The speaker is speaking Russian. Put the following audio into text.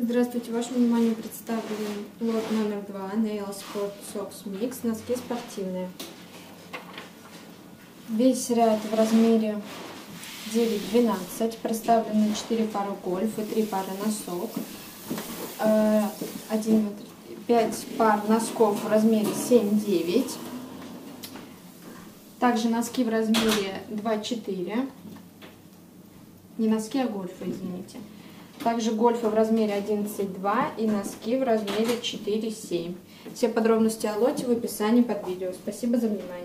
Здравствуйте, вашему вниманию представлен лот номер 2 Nail Sport Socks Mix, носки спортивные. Весь ряд в размере 9-12, представлены 4 пары гольф и 3 пары носок. 1, 5 пар носков в размере 7-9. Также носки в размере 2-4. Не носки, а гольфы, извините. Также гольфы в размере 11,2 и носки в размере 4,7. Все подробности о лоте в описании под видео. Спасибо за внимание.